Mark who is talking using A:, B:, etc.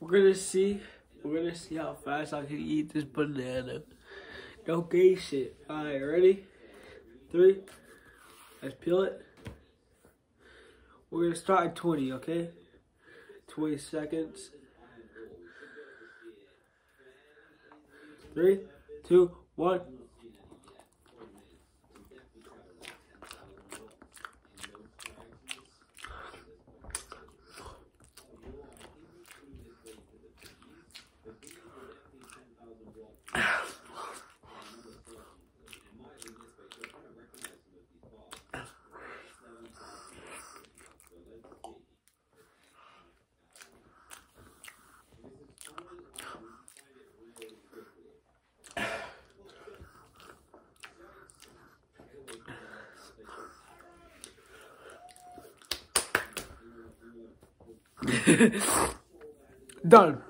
A: We're gonna see. We're gonna see how fast I can eat this banana. No gay shit. Alright, ready? Three. Let's peel it. We're gonna start at 20, okay? 20 seconds. Three, two, one. Done.